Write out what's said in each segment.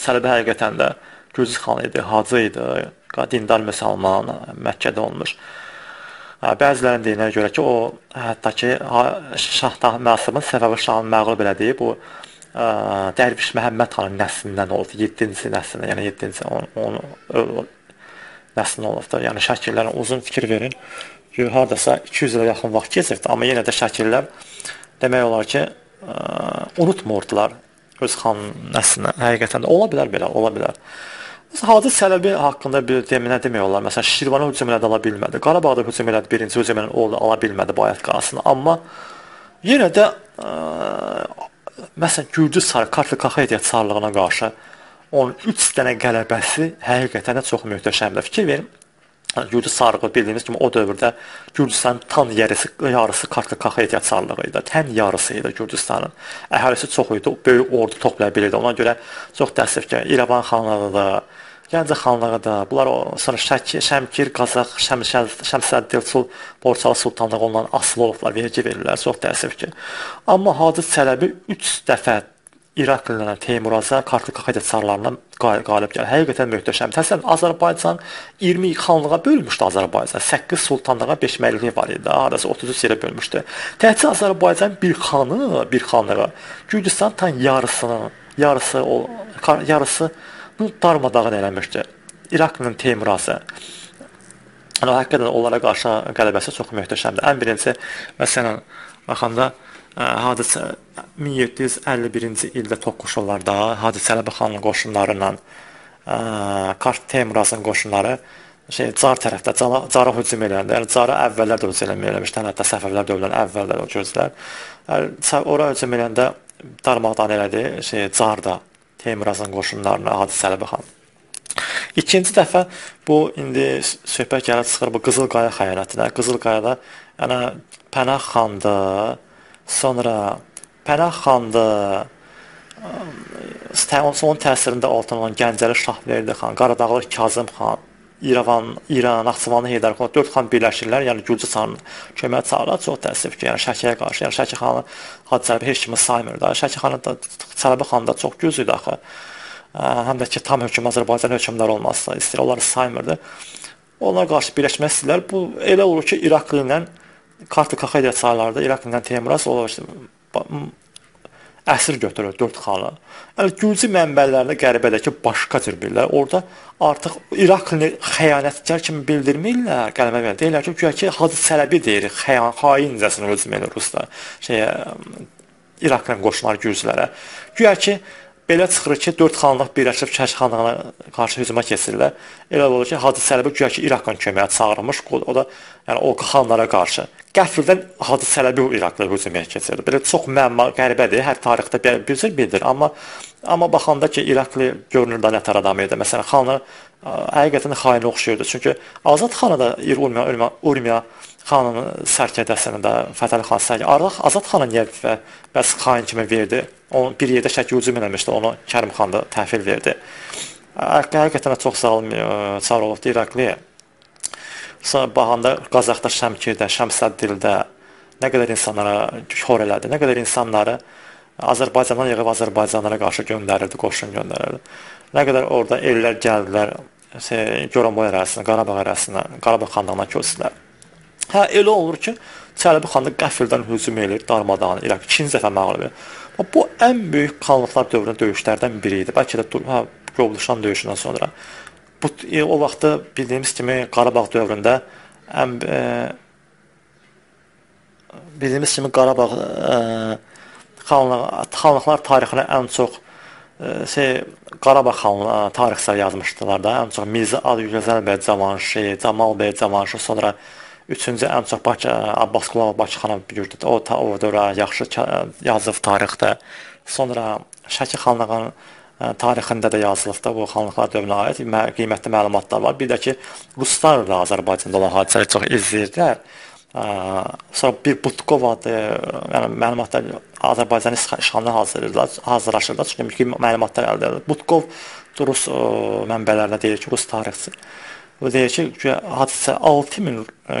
Sələbi həqiqətən də Gürcü xanı idi, hacı idi, dindar müsəlman, Məkkədə olmuş. Bəzilərinin deyinə görə ki, o hətta ki Şah Məsudun Səfəvi şahını məğlub elədiyi bu ə, Dərviş Məhəmməd xanın nəslindən oldu. 7-ci nəslindən, yəni 7-ci onu, onu nəslin olubdu. Yəni şəkillərə uzun fikir verin. Hardasa 200 ilə yaxın vaxt keçibdi, amma yenə də şəkillər demək olar ki, ə, unutmurdular öz xan nəslinə. Həqiqətən də ola bilər belə, ola bilər. Hacı Çələbi haqqında bir deminə demək olar. Məsələn, Şirvana hücum elədi, ala bilmədi. Qarabağda hücum elədi, birinci hücum elədi, ala bilmədi Bayat qasını. Amma yenə də ə, məsələn, Gürcü Sarı Kartlı-Kaxaydiya çarlığına qarşı onun 3 dənə qələbəsi həqiqətən də çox möhtəşəmdir. Fikir verin. Gürcü sarığı bildiyiniz kimi o dövrdə Gürcüstanın tam yarısı, yarısı Kartlı-Kaxaydiya çarlığı idi. Tən yarısı idi Gürcüstanın. Əhalisi çox idi. Böyük ordu toplaya bilirdi. Ona görə çox təəssüf ki, İrəvan xanlığı da, Gəncə xanlığı da, bunlar sonra Şəki, Şəmkir, Qazax, Şəmşəl, Şəmsəddin Sul, Borçalı sultanlığı ondan asılı olublar, vergi verirlər. Çox təəssüf ki. Amma Hacı Çələbi 3 dəfə İraqlılarla Teymuraza, Kartlı-Kaxayda çarlarına qalib gəlir. Həqiqətən möhtəşəm. Təsəvvür Azərbaycan 20 xanlığa bölmüşdü Azərbaycan. 8 sultanlığa 5 məliklik var idi. Arası 33 yerə bölmüşdü. Təhcə Azərbaycan bir xanı, bir xanlığa Gürcüstan tan yarısını, yarısı o yarısı darmadağın eləmişdi. İraqlının Teymuraza. Yəni həqiqətən onlara qarşı qələbəsi çox möhtəşəmdir. Ən birinci məsələn baxanda hadisə 1751-ci ildə toqquşurlar da Hacı Çələbi xanın qoşunları ilə Kart Teymrazın qoşunları şey Car tərəfdə Cara, Cara hücum edəndə, yəni Cara əvvəllər də hücum eləmişlər, hətta Səfəvilər dövründən əvvəllər o gözlər. Ora hücum edəndə darmadağın elədi, şey Car da Teymrazın qoşunlarına Hacı Çələbi xan. İkinci dəfə bu indi söhbət gəlir çıxır bu Qızılqaya xəyanətinə. Qızılqayada yəni Pənah xandı, Sonra Pənah xandı, onun təsirində altına olan Gəncəli Şahverdi xan, Qaradağlı Kazım xan, İrəvan, İran, Naxçıvanlı Heydər xan, 4 xan birləşirlər, yəni Gürcü xanın kömək çağırırlar. Çox təəssüf ki, yəni Şəkiyə qarşı, yəni Şəki xanı Hacı Çələbi heç kimi saymır da. Şəki xanı da Çələbi xan da çox güc idi axı. Həm də ki, tam hökm Azərbaycan hökmdarı olmazsa, istəyir onları saymırdı. Onlara qarşı birləşmək istəyirlər. Bu elə olur ki, İraqlı ilə Kartı Kaxaydiya çaylarda İraqla Teymraz o işte əsir götürür 4 xanı. Yəni Gürcü mənbələrində qəribədəki başqa cür bilirlər. Orada artıq İraqlı xəyanətkar kimi bildirmirlər, qələmə verir. Deyirlər ki, güya ki Hacı Çələbi deyir, xəyan, xaincəsinə özü elə ruslar. Şeyə İraqlı qoşunlar Gürcülərə. Güya ki Belə çıxır ki, 4 xanlıq birləşib Şəki xanlığına qarşı hücuma keçirlər. Elə olur ki, Hacı Çələbi güya ki İraqdan köməyə çağırılmış, o da yəni o xanlara qarşı. Qəfildən Hacı Çələbi İraqda hücuma keçirdi. Belə çox məmma qəribədir. Hər tarixdə bir, cür bildir, amma amma baxanda ki, İraqlı görünür da nətər adam idi. Məsələn, xanı həqiqətən xainə oxşayırdı. Çünki Azad xanı da Urmiya, Urmiya, Urmiya xanın sərkərdəsini də Fətəli xan sərkə. Araq Azad xanı niyə və bəs xain kimi verdi? Onu bir yerdə şəkil hücum eləmişdi, onu Kərim xan da təhvil verdi. Həqiqətən çox zalım çar olubdu İraqliyə. Sonra baxanda Qazaxda, Şəmkirdə, Şəmsəddildə nə qədər insanlara xor elədi, nə qədər insanları Azərbaycandan yığıb Azərbaycanlara qarşı göndərirdi, qoşun göndərirdi. Nə qədər orada ellər gəldilər, şey, Goranboy ərazisinə, Qarabağ ərazisinə, Qarabağ xanlığına köçdülər. Hə, elə olur ki, Çələbi xanı qəfildən hücum eləyir, darmadağın İraq ikinci dəfə məğlub edir. Bu ən böyük xanlıqlar dövründə döyüşlərdən biri idi. Bəlkə də hə, Gobulşan döyüşündən sonra. Bu e, o vaxtda bildiyimiz kimi Qarabağ dövründə ən e, bildiyimiz kimi Qarabağ e, xanlıq xanlıqlar tarixinə ən çox e, şey Qarabağ xanlığı tarixçilər yazmışdılar da. Ən çox Mirzə Adıgözəl bəy Cavanşir, Camal bəy Cavanşir, sonra Üçüncü ən çox Bakı Abbas Qulava Bakıxanov yurdu. O ta o dövrə yaxşı yazıb tarixdə. Sonra Şəki xanlığının tarixində də yazılıbdı bu xanlıqlar dövrünə aid qiymətli məlumatlar var. Bir də ki, ruslar da Azərbaycanda olan hadisələri çox izləyirdilər. Sonra bir Butkov adı, yəni məlumatlar Azərbaycan işğalına hazırlayırlar, hazırlaşırlar. Çünki məlumatlar əldə edilir. Butkov rus mənbələrində deyir ki, rus tarixçisi O deyir ki, hadisə 6000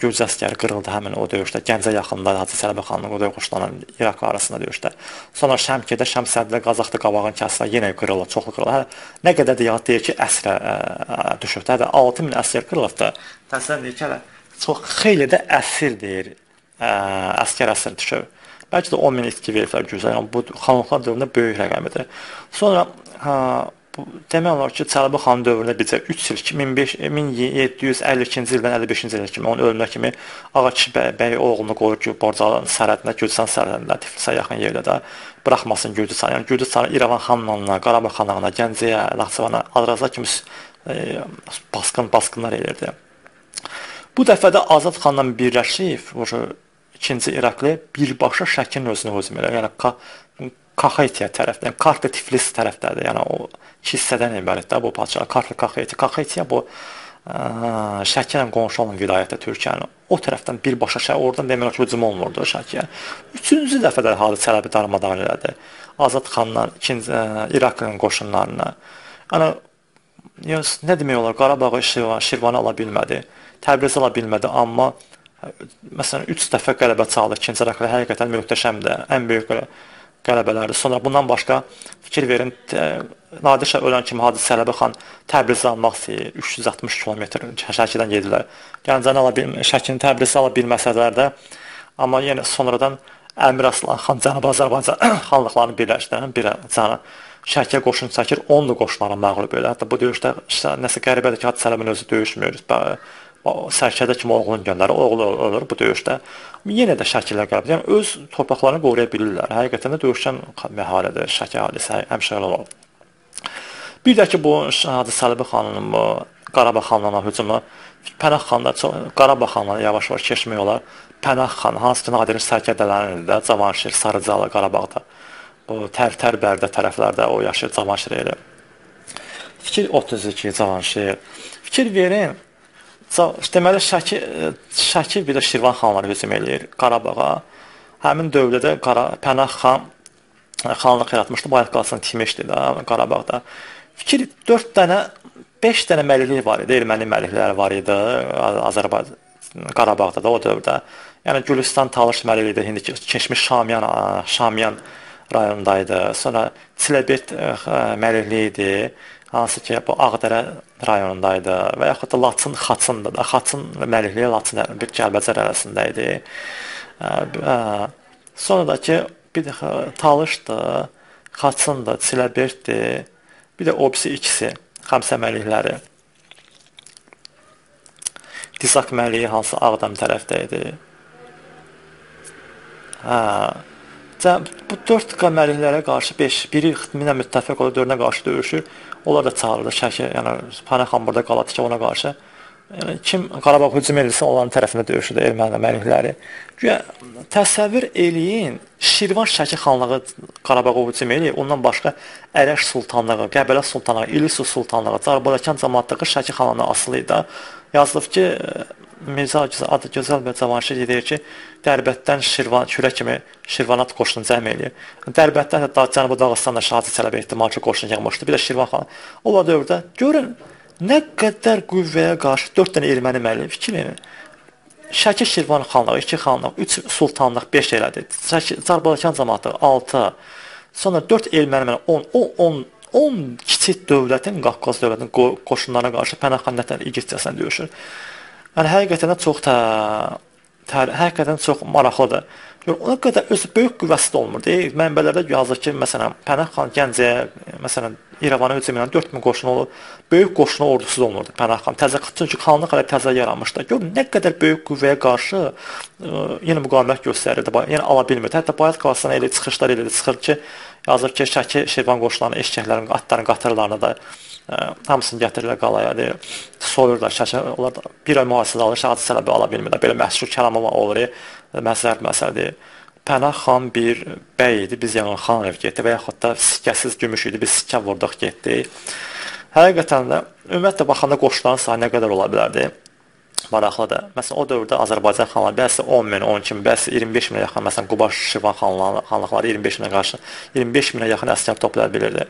gürcü əsgəri qırıldı həmin o döyüşdə. Gəncə yaxınında Hacı Sələbə xanın o qoşulan İraq arasında döyüşdə. Sonra Şəmkirdə Şəm sədrdə Qazaxda qabağın kəssə yenə qırılır, çoxlu qırılır. Hə, nə qədər də yad deyir ki, əsrə ə, düşüb. Hə, 6000 əsgər qırılıbdı. Təsəvvür edin ki, hələ çox xeyli də əsir deyir. Ə, əsgər əsir düşüb. Bəlkə də 10 min itki veriblər gürcülər. Yəni bu xanlıqlar dövründə böyük rəqəmdir. Sonra hə, bu demək olar ki, Çələbi xan dövründə bizə 3 il 2005 1752-ci ildən 55-ci ilə kimi onun ölümünə kimi Ağakişi bəy, bəy oğlunu qoyur ki, Borcalı sərhədində, Gürcüstan sərhədində, Tiflisə yaxın yerdə də buraxmasın Gürcüstan. Yəni Gürcüstan İrəvan xanlığına, Qarabağ xanlığına, Gəncəyə, Naxçıvana, Azərbaycan kimi e, basqın basqınlar edirdi. Bu dəfə də Azad xanla birləşib, ikinci İraqli birbaşa Şəkinin özünü hücum edir. Yəni Kaxetiya tərəfdən, Kartli Tiflis tərəfdədir. Yəni o iki hissədən ibarətdir bu padşah. Kartli Kaxetiya. Kaxetiya bu ə, Şəkiylə qonşu olan vilayətdə Türkiyənin o tərəfdən birbaşa şəhər oradan demək olar ki, hücum olunurdu Şəkiyə. Üçüncü dəfə də halı Çələbi darmadağın elədi. Azad xanlar ikinci ə, İraqın qoşunlarına. Yəni yəni nə demək olar? Qarabağı Şirvan, Şirvanı ala bilmədi. Təbriz ala bilmədi, amma məsələn 3 dəfə qələbə çaldı. İkinci rəqəmdə həqiqətən möhtəşəmdir. Ən böyük qələbələrdir. Sonra bundan başqa fikir verin, Nadir Şah ölən kimi Hacı Sələbi xan Təbrizi almaq istəyir. 360 kilometr Şəkidən gedilər. Gəncəni ala bilmir, Şəkini Təbrizi ala bilməsələr də, amma yenə sonradan Əmir Aslan xan Cənubi Azərbaycan xanlıqlarını birləşdirən bir canı Şəkiyə qoşun çəkir, 10 qoşunlara məğlub edir. Hətta bu döyüşdə nəsə qəribədir ki, Hacı Sələbin özü döyüşmür sərkərdə kimi oğlunu göndərir, oğlu ölür bu döyüşdə. Yenə də Şəkilər qalıb. Yəni öz torpaqlarını qoruya bilirlər. Həqiqətən də döyüşən məhalədir, Şəki hadisi həmişə elə olur. Bir də ki bu Hacı Səlbi xanının bu Qarabağ xanlığına hücumu Pənah xan da çox Qarabağ xanlığına yavaş-yavaş keçmək olar. Pənah xan hansı ki Nadirin sərkərdələrinin də Cavanşir, Sarıcalı, Qarabağda bu Tər-Tər Bərdə tərəflərdə o yaşayır Cavanşir elə. Fikir 32 Cavanşir. Fikir verin Deməli Şəki Şəki bir də Şirvan xanları hücum eləyir Qarabağa. Həmin dövrdə Qara Pənah xan xanlıq yaratmışdı. Bayaq qalsın tikmişdi də Qarabağda. Fikir 4 dənə 5 dənə məliklik var idi. Erməni məlikləri var idi Azərbaycan Qarabağda da o dövrdə. Yəni Gülüstan Talış məlikliyi indi keçmiş Şamiyan Şamiyan rayonundaydı. Sonra Çilebet məlikliyi idi hansı ki bu Ağdərə rayonundaydı və yaxud da Laçın Xaçındı da. Xaçın məlikliyi Laçın bir Kəlbəcər arasında idi. Sonra da ki bir də Talışdı, Xaçındı, Çiləbirdi. Bir də o birisi ikisi Xəmsə məlikləri. Dizak məliyi hansı Ağdam tərəfdə idi. Hə, bu 4 qaməliklərə qarşı 5, biri xidmətlə müttəfiq olur, 4-ə qarşı döyüşür. Onlar da çağırılır Şəki, yəni Pənəxan burada qaladı ki, ona qarşı. Yəni kim Qarabağ hücum edirsə, onların tərəfində döyüşür də erməni məlikləri. Güya təsəvvür eləyin, Şirvan Şəki xanlığı Qarabağa hücum eləyir. Ondan başqa Ərəş sultanlığı, Qəbələ sultanlığı, İlisu sultanlığı, Carbalakan cəmaatlığı Şəki xanlığına asılı idi. Yazılıb ki, Mirzə adı gözəl bir Cavanşir deyir ki, Dərbətdən Şirvan kürə kimi Şirvanat qoşunu cəm eləyir. Dərbətdən hətta Cənubi Dağıstanda Şahid Çələbi ehtimalki qoşun yığmışdı. Bir də Şirvan xan. O dövrdə görün nə qədər qüvvəyə qarşı 4 dənə erməni müəllim fikir verin. Şəki Şirvan xanlığı, 2 xanlıq, 3 sultanlıq, 5 elədi. Şəki Carbalakan cəmaatı 6. Sonra 4 erməni 10, 10, 10 10 kiçik dövlətin, Qafqaz dövlətinin qoşunlarına qarşı Pənahxan nətən igidcəsinə döyüşür. Yəni həqiqətən çox tə, tə həqiqətən çox maraqlıdır. Gör, ona qədər öz böyük qüvvəsi də olmur. Deyir, mənbələrdə yazır ki, məsələn, Pənah xan Gəncəyə, məsələn, İrəvana hücum edən 4000 qoşun olub, böyük qoşunu ordusu da olmurdu Pənah xan. Təzə çünki xanlıq hələ təzə yaranmışdı. Gör, nə qədər böyük qüvvəyə qarşı ə, yenə müqavimət göstərirdi. Yəni ala bilmirdi. Hətta Bayat qalasına elə çıxışlar elə çıxır ki, yazır ki, Şəki Şirvan qoşunlarının eşkəklərin, atların qatırlarını da hamısını gətirirlər qalaya, deyir, soyurlar, şəkə, onlar bir ay mühasirə alır, şahid sələbi ala bilmirlər. Belə məhsul kəlamı olur, məsləhət məsələdir. Pənah xan bir bəy idi, biz yəni xan ev getdi və yaxud da sikkəsiz gümüş idi, biz sikkə vurduq getdi. Həqiqətən də ümumiyyətlə baxanda qoşuların sayı nə qədər ola bilərdi? Maraqlıdır. Məsələn, o dövrdə Azərbaycan xanları bəzi 10 min, 12 min, bəzi 25 minə yaxın, məsələn, Qubaş, Şirvan xanlıqları, xanlıqları 25 minə qarşı 25 minə yaxın əsgər toplaya bilirdi.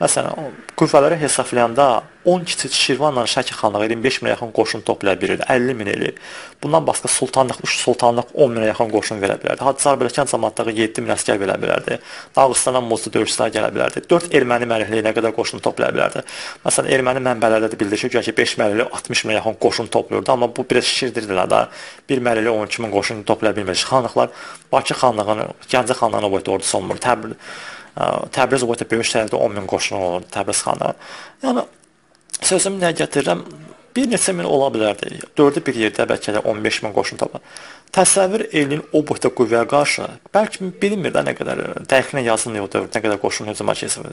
Məsələn, qüvvələri hesablayanda 10 kiçik Şirvanla Şəki xanlığı 25 minə yaxın qoşun toplaya bilirdi. 50 min eli. Bundan başqa sultanlıq, 3 sultanlıq 10 minə yaxın qoşun verə bilərdi. Hadisar Bələkən cəmaatlığı 7 min əsgər verə bilərdi. Dağıstandan Muzlu döyüşçülər gələ bilərdi. 4 erməni məlikliyinə qədər qoşun toplaya bilərdi. Məsələn, erməni mənbələrdə də bildirir ki, 5 məlili 60 minə yaxın qoşun toplayırdı, amma bu biraz şişirdirdilər da. 1 məlili 12 min qoşun toplaya bilmir. Xanlıqlar Bakı xanlığını, Gəncə xanlığına boyda ordusu olmur. Təbriz Təbriz boyda böyük şəhərdə 10 min qoşun olur Təbriz xanlığı. Yəni Sözüm nə gətirirəm? Bir neçə min ola bilərdi. Dördü bir yerdə bəlkə də 15 min qoşun tapar. Təsəvvür elin o boyda qüvvəyə qarşı bəlkə bilmir də nə qədər dəqiqlə yazılmıyor dövr, nə qədər qoşun hücuma keçib,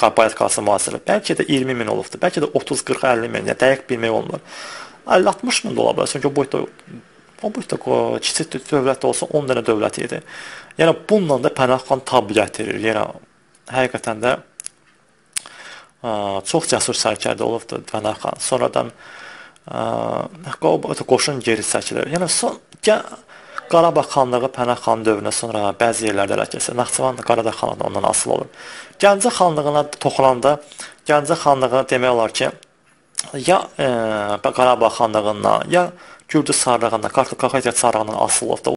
Qabayat qalsa mühasirə. Bəlkə də 20 min olubdu. Bəlkə də 30, 40, 50 min, yəni dəqiq bilmək olmur. 50-60 min də ola bilər. Çünki o boyda o boyda kiçik dövlət olsa 10 dənə dövlət idi. Yəni bununla da Pənahxan tab gətirir. Yəni həqiqətən də çox cəsur sərkərdə olubdu Pənahxan. Sonradan qoşun geri çəkilir. Yəni son Qarabağ xanlığı Pənahxan dövrünə sonra bəzi yerlərdə ələ keçir. Naxçıvan Qaradağ xanlığı ondan asılı olur. Gəncə xanlığına toxunanda Gəncə xanlığı demək olar ki, ya e, Qarabağ xanlığından, ya Gürcü sarlığından, Qafqaz sarlığından asılı olubdu.